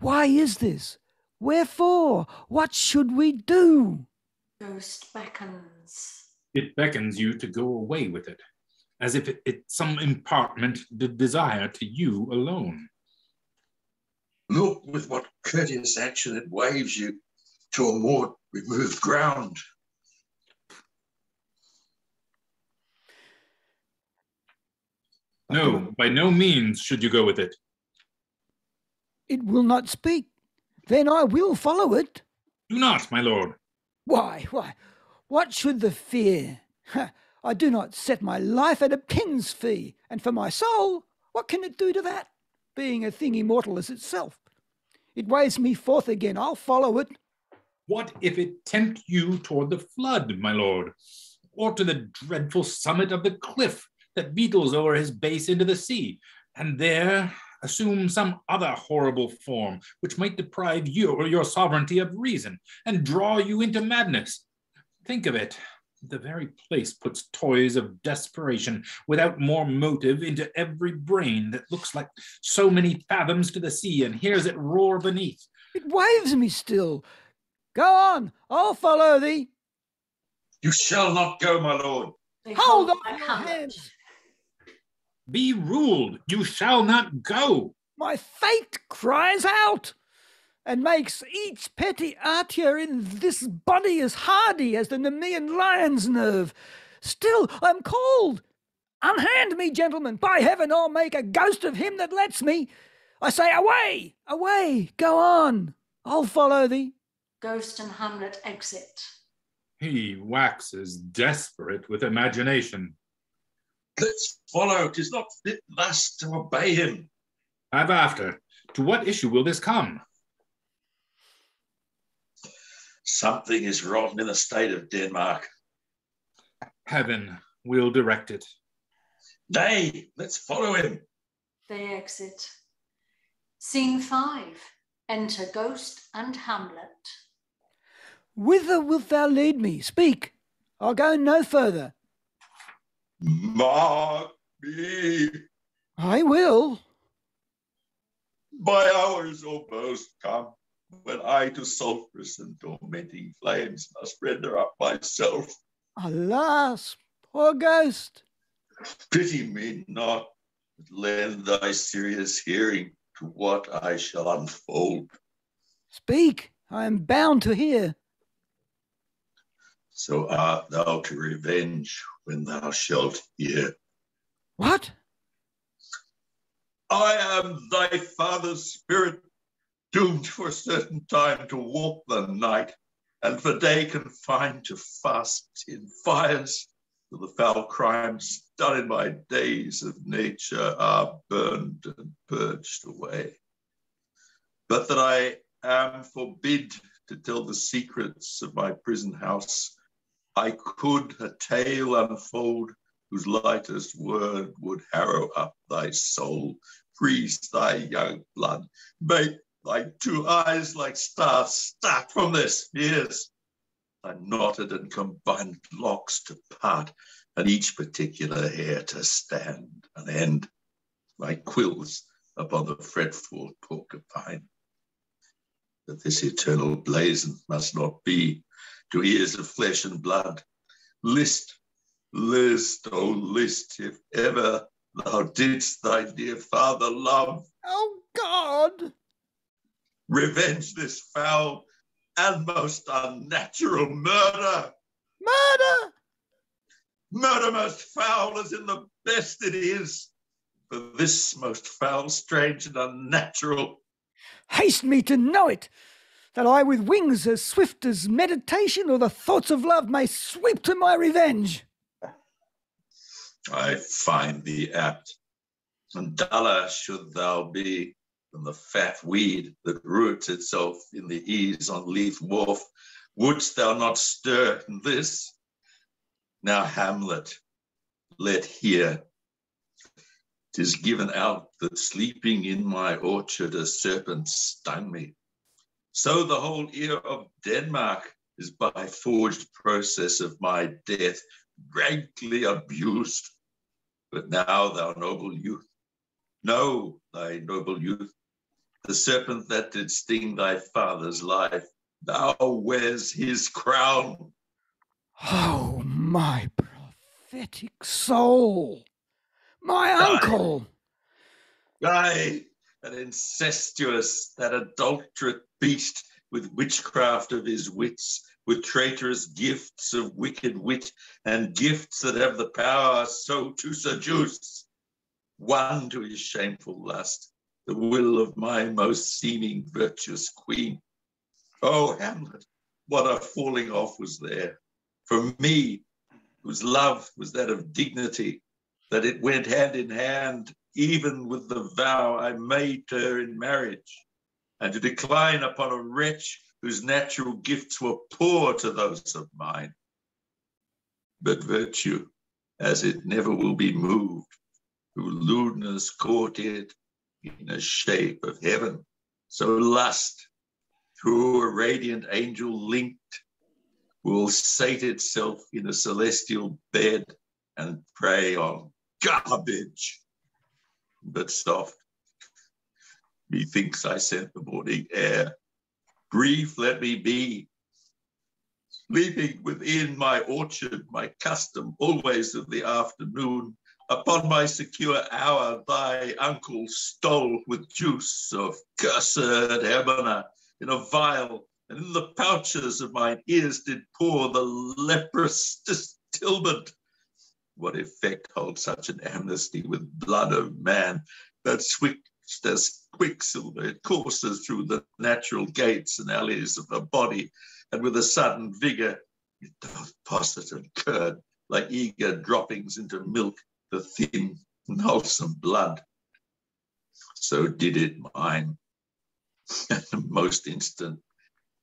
Speaker 5: why is this? Wherefore? What should we do?
Speaker 1: Ghost beckons.
Speaker 3: It beckons you to go away with it, as if it, it's some impartment the desire to you alone.
Speaker 4: Look with what courteous action it waves you to a more removed ground.
Speaker 3: No, by no means should you go with it.
Speaker 5: It will not speak. Then I will follow it.
Speaker 3: Do not, my lord.
Speaker 5: Why, why, what should the fear? Ha, I do not set my life at a pin's fee, and for my soul, what can it do to that, being a thing immortal as itself? It waves me forth again, I'll follow it.
Speaker 3: What if it tempt you toward the flood, my lord, or to the dreadful summit of the cliff that beetles over his base into the sea, and there assume some other horrible form which might deprive you or your sovereignty of reason and draw you into madness? Think of it. The very place puts toys of desperation without more motive into every brain that looks like so many fathoms to the sea and hears it roar beneath.
Speaker 5: It waves me still. Go on, I'll follow thee.
Speaker 4: You shall not go, my lord.
Speaker 1: They
Speaker 5: Hold on
Speaker 1: my
Speaker 5: your
Speaker 1: hand.
Speaker 3: Be ruled, you shall not go.
Speaker 5: My fate cries out and makes each petty artery in this body as hardy as the Nemean lion's nerve. Still, I'm called. Unhand me, gentlemen. By heaven, I'll make a ghost of him that lets me. I say, away, away, go on. I'll follow thee.
Speaker 1: Ghost and Hamlet exit.
Speaker 3: He waxes desperate with imagination.
Speaker 4: Let's follow. Tis not fit thus to obey him.
Speaker 3: Have after. To what issue will this come?
Speaker 4: Something is rotten in the state of Denmark.
Speaker 3: Heaven will direct it.
Speaker 4: Nay, let's follow him.
Speaker 1: They exit. Scene five. Enter Ghost and Hamlet.
Speaker 5: Whither wilt thou lead me? Speak. I'll go no further.
Speaker 4: Mark me.
Speaker 5: I will.
Speaker 4: By hours almost come when I to sulphurous and tormenting flames must render up myself.
Speaker 5: Alas, poor ghost.
Speaker 4: Pity me not, but lend thy serious hearing to what I shall unfold.
Speaker 5: Speak. I am bound to hear.
Speaker 4: So art thou to revenge when thou shalt hear.
Speaker 5: What?
Speaker 4: I am thy father's spirit, doomed for a certain time to walk the night, and for day confined to fast in fires, till the foul crimes done in my days of nature are burned and purged away. But that I am forbid to tell the secrets of my prison house, I could a tale unfold whose lightest word would harrow up thy soul, freeze thy young blood, make thy two eyes like stars start from this ears, thy knotted and combined locks to part, and each particular hair to stand and end like quills upon the fretful porcupine. But this eternal blazon must not be to ears of flesh and blood. List, list, oh list, if ever thou didst thy dear father love.
Speaker 5: Oh God!
Speaker 4: Revenge this foul and most unnatural murder.
Speaker 5: Murder!
Speaker 4: Murder most foul as in the best it is. For this most foul, strange, and unnatural.
Speaker 5: Haste me to know it, that I with wings as swift as meditation or the thoughts of love may sweep to my revenge.
Speaker 4: I find thee apt, and duller should thou be than the fat weed that roots itself in the ease on Lethe Wharf. Wouldst thou not stir in this? Now, Hamlet, let hear. Tis given out that sleeping in my orchard a serpent stung me. So the whole ear of Denmark is by forged process of my death rankly abused. But now, thou noble youth, know thy noble youth, the serpent that did sting thy father's life, thou wears his crown.
Speaker 5: Oh, my prophetic soul, my uncle.
Speaker 4: Aye, that incestuous, that adulterate beast with witchcraft of his wits, with traitorous gifts of wicked wit, and gifts that have the power so to seduce. One to his shameful lust, the will of my most seeming virtuous queen. Oh, Hamlet, what a falling off was there. For me, whose love was that of dignity, that it went hand in hand, even with the vow I made to her in marriage, and to decline upon a wretch whose natural gifts were poor to those of mine. But virtue, as it never will be moved, who lewdness courted in a shape of heaven, so lust, through a radiant angel linked, will sate itself in a celestial bed and prey on. Garbage. But soft, methinks I scent the morning air. Brief let me be, sleeping within my orchard, my custom always of the afternoon. Upon my secure hour, thy uncle stole with juice of cursed Hebona in a vial, and in the pouches of mine ears did pour the leprous distilment. What effect holds such an amnesty with blood of man that swift as quicksilver. It courses through the natural gates and alleys of the body, and with a sudden vigor, it doth posset and curd like eager droppings into milk, the thin wholesome blood. So did it mine. (laughs) Most instant,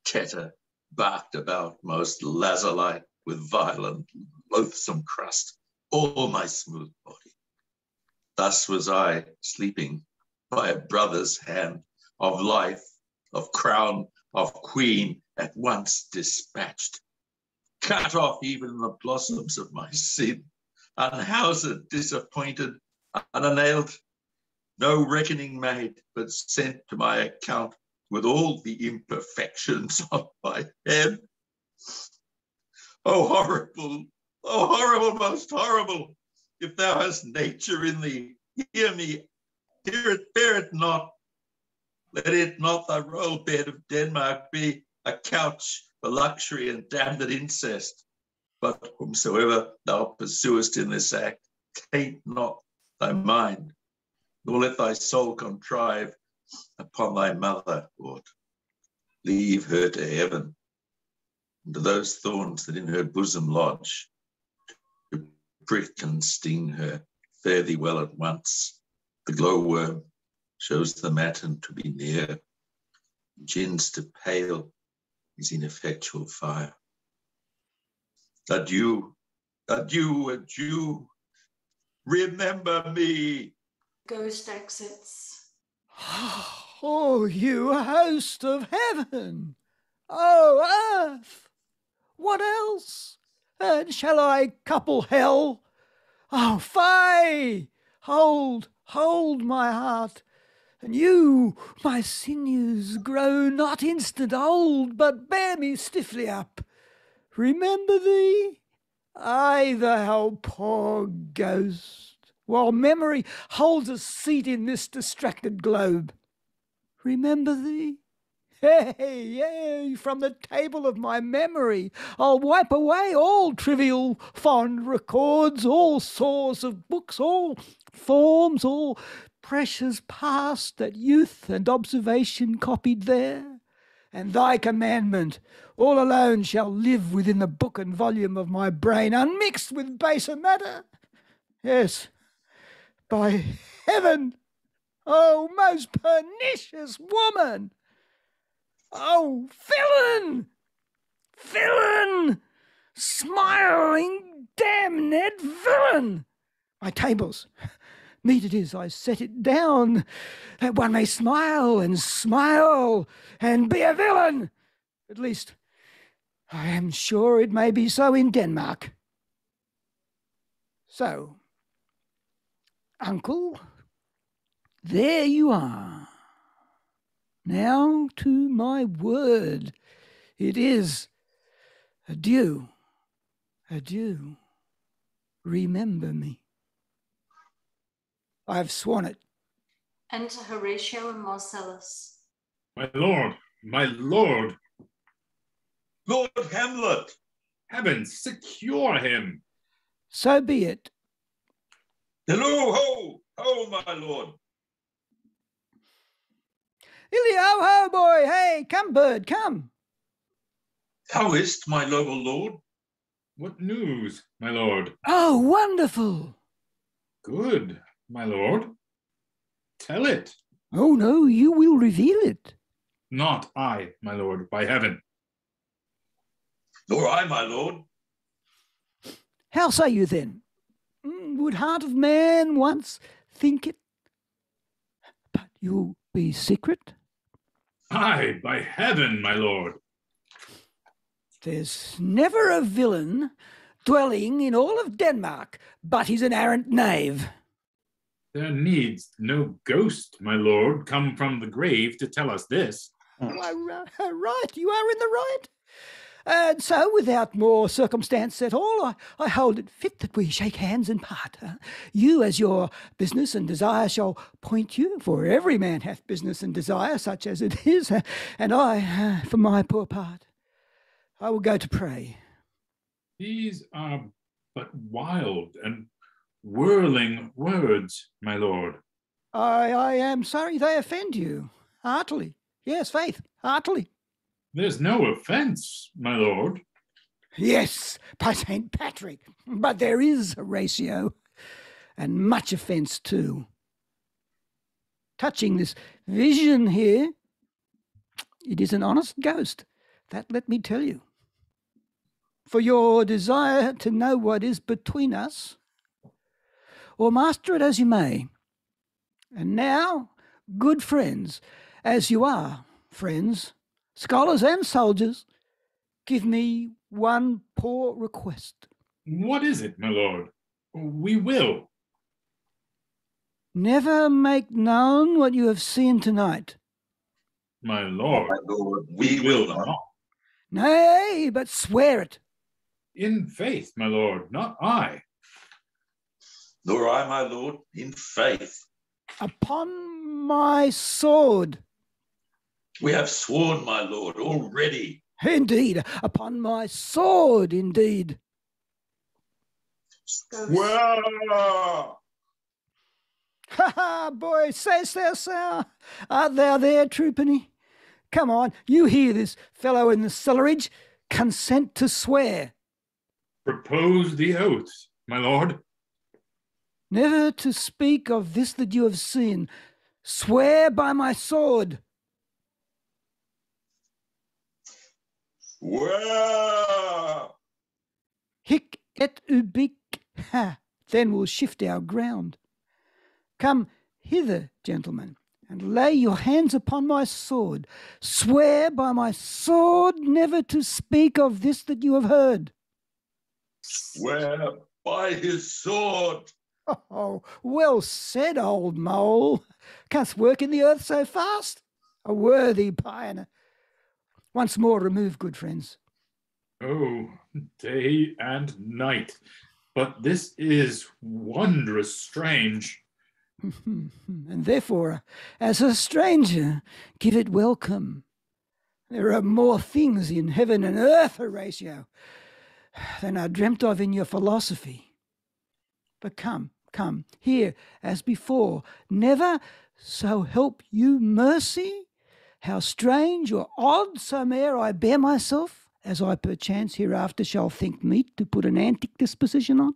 Speaker 4: tetter barked about most lazarlike with violent, loathsome crust all my smooth body. Thus was I sleeping by a brother's hand of life, of crown, of queen at once dispatched. Cut off even the blossoms of my sin, unhoused, disappointed, unnailed, no reckoning made, but sent to my account with all the imperfections (laughs) of my head. Oh, horrible, oh, horrible, most horrible. If thou hast nature in thee, hear me Hear it, bear it not. Let it not thy royal bed of Denmark be a couch for luxury and damned incest. But whomsoever thou pursuest in this act, taint not thy mind, nor let thy soul contrive upon thy mother, Lord. Leave her to heaven, and to those thorns that in her bosom lodge, to prick and sting her. Fare thee well at once. The glowworm shows the matin to be near, gins to pale his ineffectual fire. Adieu, adieu, adieu. Remember me.
Speaker 1: Ghost exits. (sighs)
Speaker 5: Oh, you host of heaven! Oh, earth! What else? And shall I couple hell? Oh, fie! Hold, hold my heart, and you, my sinews, grow not instant old, but bear me stiffly up. Remember thee? Ay, thou poor ghost, while memory holds a seat in this distracted globe. Remember thee? Hey, yea, from the table of my memory I'll wipe away all trivial fond records, all source of books, all forms, all pressures past that youth and observation copied there. And thy commandment all alone shall live within the book and volume of my brain, unmixed with baser matter. Yes, by heaven, oh, most pernicious woman! Oh, villain! Villain! Smiling, damned villain! My tables, meet it is I set it down, that one may smile and smile and be a villain. At least, I am sure it may be so in Denmark. So, uncle, there you are. Now to my word. It is. Adieu. Adieu. Remember me. I have sworn it.
Speaker 1: Enter Horatio and Marcellus.
Speaker 3: My lord, my lord,
Speaker 4: Lord Hamlet,
Speaker 3: heavens, secure him.
Speaker 5: So be it.
Speaker 4: hello, oh, ho, ho, my lord.
Speaker 5: Illy ho ho, boy. Hey, come, bird, come.
Speaker 4: How is't, my noble lord?
Speaker 3: What news, my lord?
Speaker 5: Oh, wonderful.
Speaker 3: Good, my lord. Tell it.
Speaker 5: Oh, no, you will reveal it.
Speaker 3: Not I, my lord, by heaven.
Speaker 4: Nor I, my lord.
Speaker 5: How say you then? Mm, Would heart of man once think it? But you'll be secret?
Speaker 3: Ay, by heaven, my lord.
Speaker 5: There's never a villain dwelling in all of Denmark, but he's an arrant knave.
Speaker 3: There needs no ghost, my lord, come from the grave to tell us this.
Speaker 5: Ri- (laughs) right, you are in the right. And so, without more circumstance at all, I, I hold it fit that we shake hands and part. Uh, you, as your business and desire, shall point you, for every man hath business and desire, such as it is, uh, and I, uh, for my poor part, I will go to pray.
Speaker 3: These are but wild and whirling words, my lord.
Speaker 5: I, I am sorry they offend you. Heartily. Yes, faith, heartily.
Speaker 3: There's no offense, my lord.
Speaker 5: Yes, by St. Patrick. But there is Horatio, and much offence too. Touching this vision here, it is an honest ghost, that let me tell you. For your desire to know what is between us, or master it as you may. And now, good friends, as you are, friends, scholars and soldiers, give me one poor request.
Speaker 3: What is it, my lord? We will.
Speaker 5: Never make known what you have seen tonight.
Speaker 3: My lord,
Speaker 4: My lord, we will not.
Speaker 5: Nay, but swear it.
Speaker 3: In faith, my lord, not I.
Speaker 4: Nor I, my lord, in faith.
Speaker 5: Upon my sword.
Speaker 4: We have sworn, my lord, already.
Speaker 5: Indeed, upon my sword, indeed.
Speaker 1: Ghost.
Speaker 4: Well,
Speaker 5: Ha ha, boy, sayest thou so? Art thou there, Truepenny? Come on, you hear this fellow in the cellarage. Consent to swear.
Speaker 3: Propose the oath, my lord.
Speaker 5: Never to speak of this that you have seen. Swear by my sword.
Speaker 4: well.
Speaker 5: Hic et ubique. Ha! Then we'll shift our ground. Come hither, gentlemen, and lay your hands upon my sword. Swear by my sword never to speak of this that you have heard.
Speaker 4: Swear by his sword.
Speaker 5: Oh, well said, old mole. Canst work in the earth so fast? A worthy pioneer. Once more remove, good friends.
Speaker 3: Oh, day and night. But this is wondrous strange. (laughs)
Speaker 5: and therefore, as a stranger, give it welcome. There are more things in heaven and earth, Horatio, than are dreamt of in your philosophy. But come, come, here as before, never so help you mercy, how strange or odd some'er I bear myself, as I perchance hereafter shall think meet to put an antic disposition on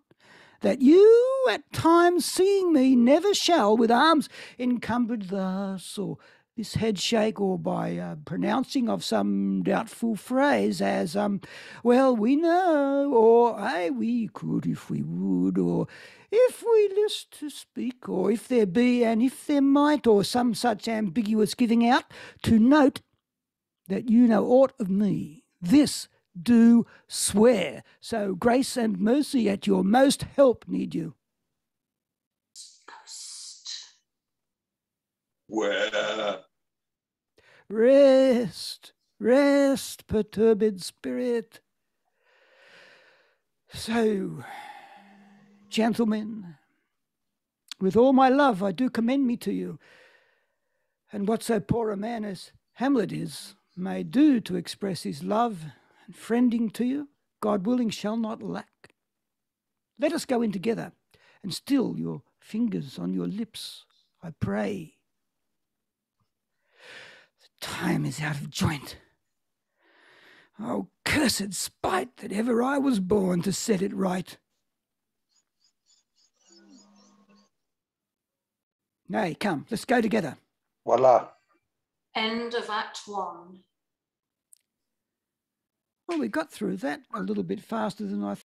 Speaker 5: that you at times seeing me never shall with arms encumbered thus, or this head shake, or by uh, pronouncing of some doubtful phrase as, um, well, we know, or ay, we could if we would, or if we list to speak, or if there be, and if there might, or some such ambiguous giving out, to note that you know aught of me. This do swear. So grace and mercy at your most help need you.
Speaker 1: Ghost.
Speaker 4: Where?
Speaker 5: Rest, rest, perturbed spirit. So, gentlemen, with all my love, I do commend me to you. And what so poor a man as Hamlet is may do to express his love and friending to you, God willing, shall not lack. Let us go in together and still your fingers on your lips, I pray. The time is out of joint. Oh, cursed spite that ever I was born to set it right. Nay, come, let's go together.
Speaker 6: Voila.
Speaker 1: End of Act One.
Speaker 5: Well, we got through that a little bit faster than I